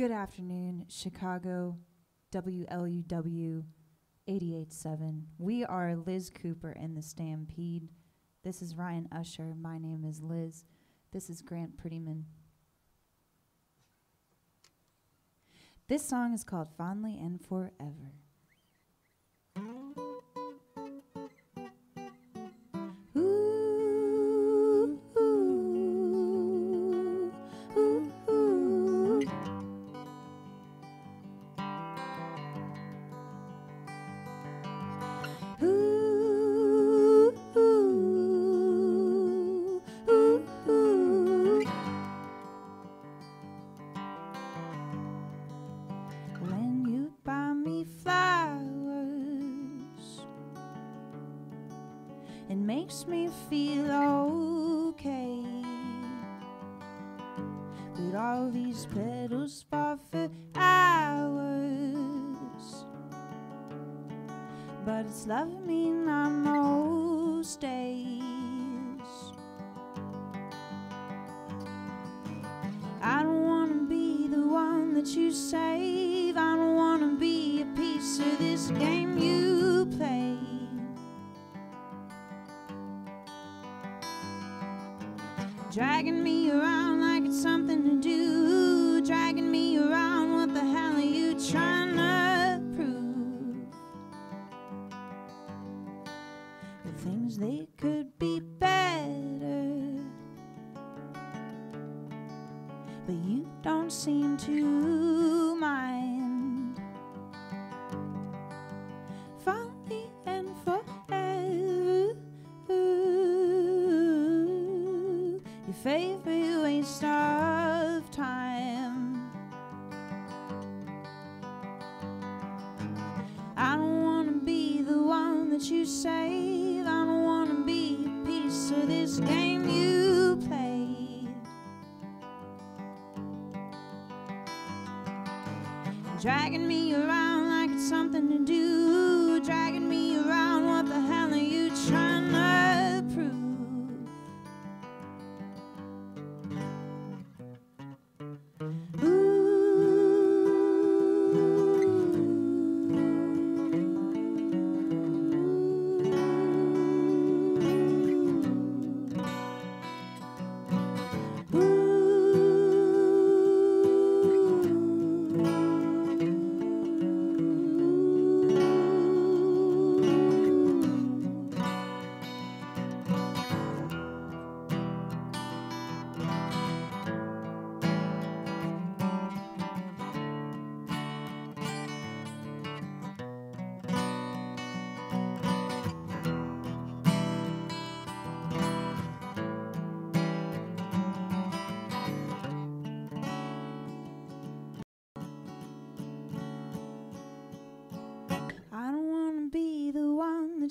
Good afternoon, Chicago, WLUW 887. We are Liz Cooper and the Stampede. This is Ryan Usher. My name is Liz. This is Grant Prettyman. This song is called Fondly and Forever. These petals fall for hours. But it's love me not most days. I don't wanna be the one that you save. I don't wanna be a piece of this game you play. Dragging me to mind. Fondly and forever, your favorite waste of time. I don't wanna be the one that you save. I don't wanna be a piece of this game Dragging me around like it's something to do.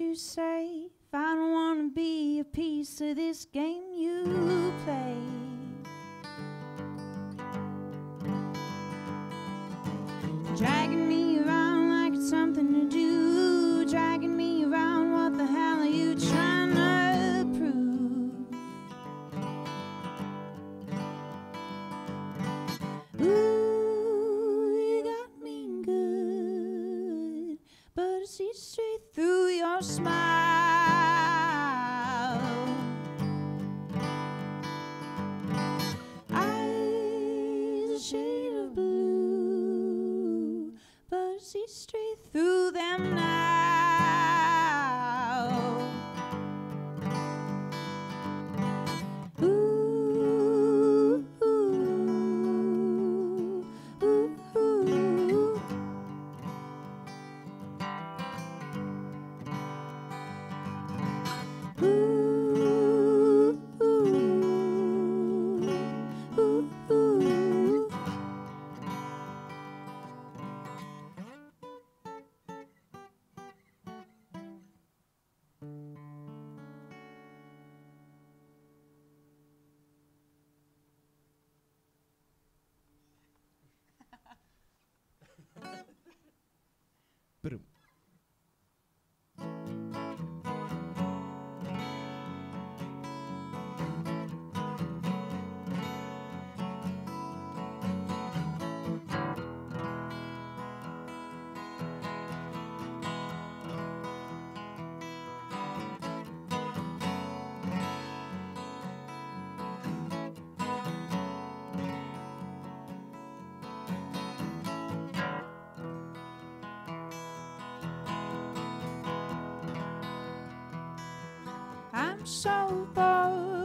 You save. I don't wanna be a piece of this game you straight through them now. So bored.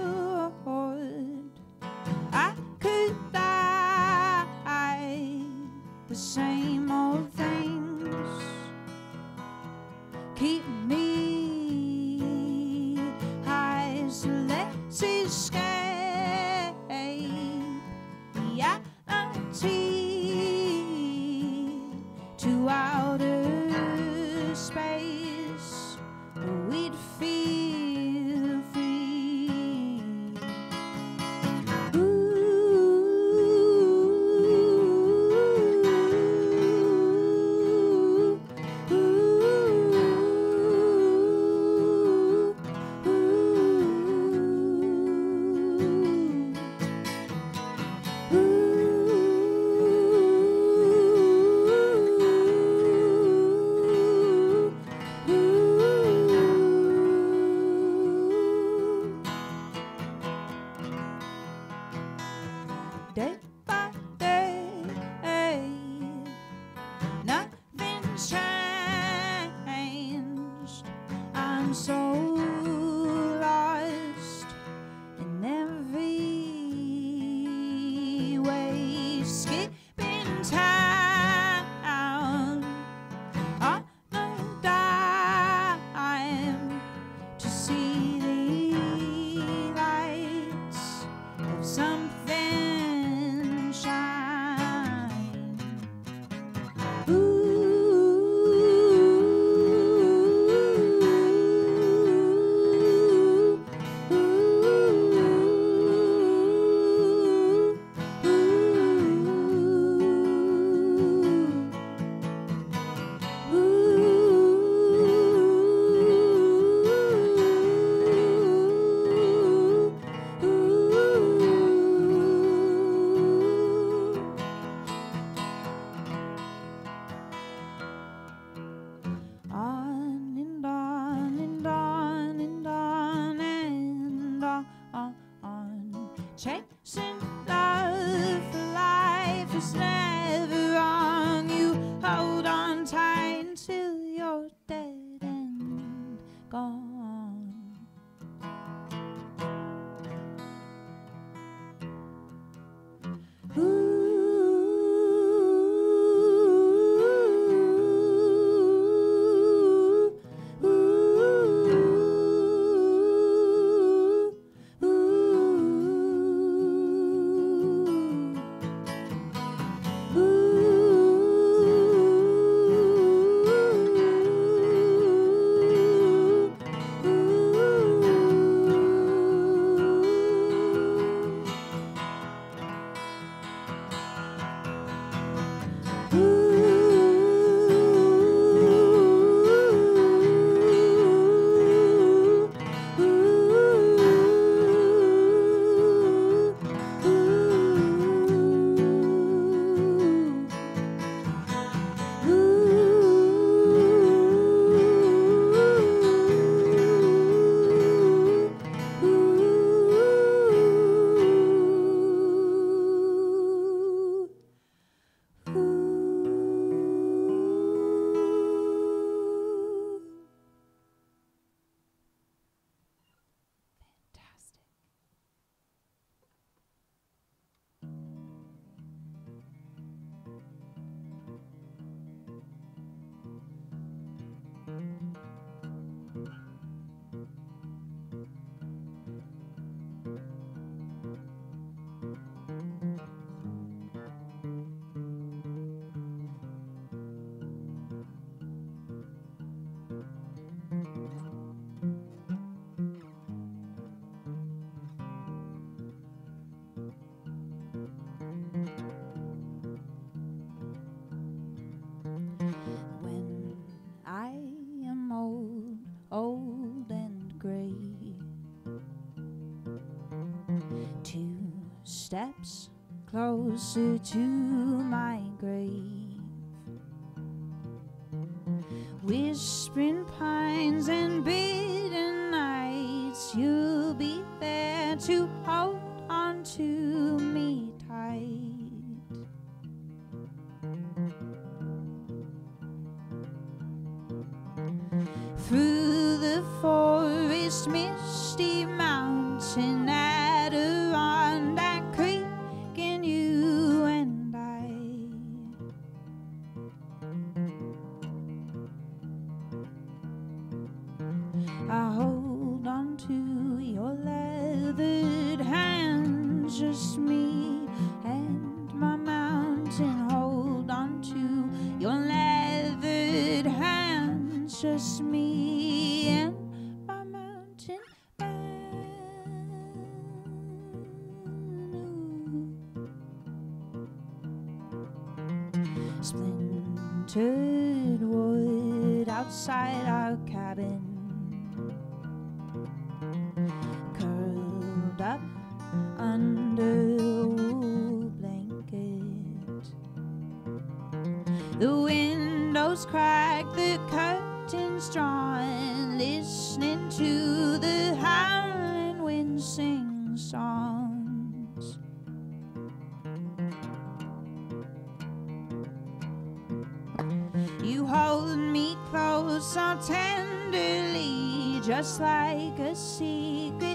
steps closer to my grave. Whispering pines and bitter nights, you'll be there to hold on to me tight. Through the forest, splintered wood outside our cabin. Curled up under a wool blanket. The windows crack. the curtains. so tenderly, just like a secret.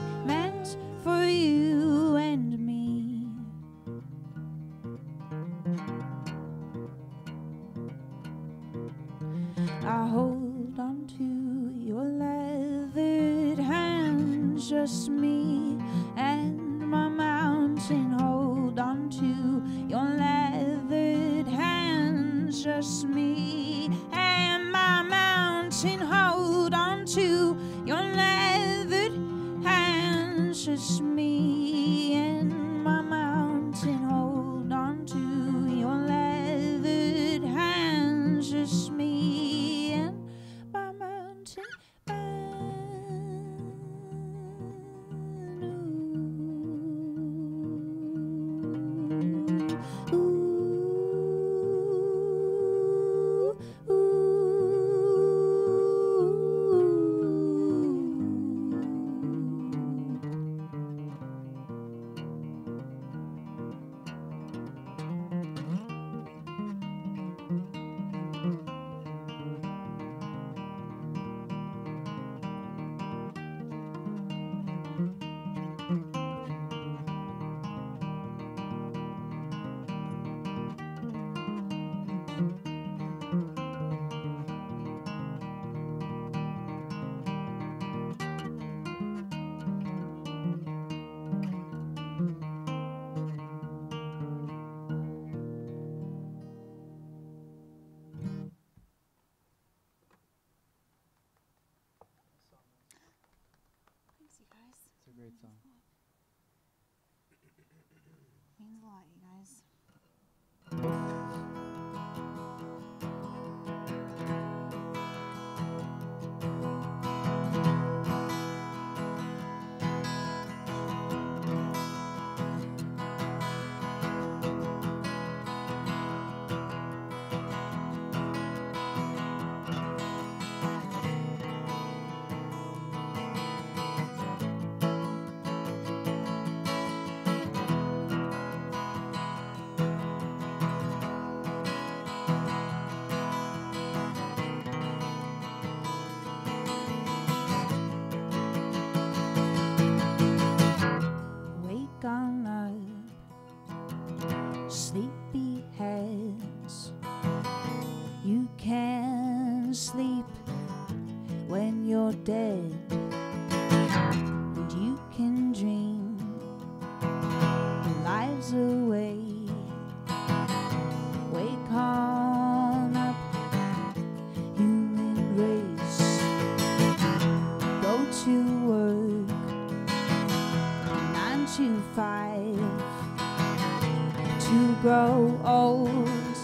to grow old.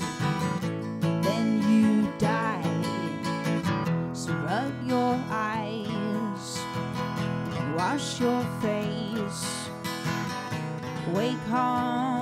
Then you die. So rub your eyes, wash your face, wake up.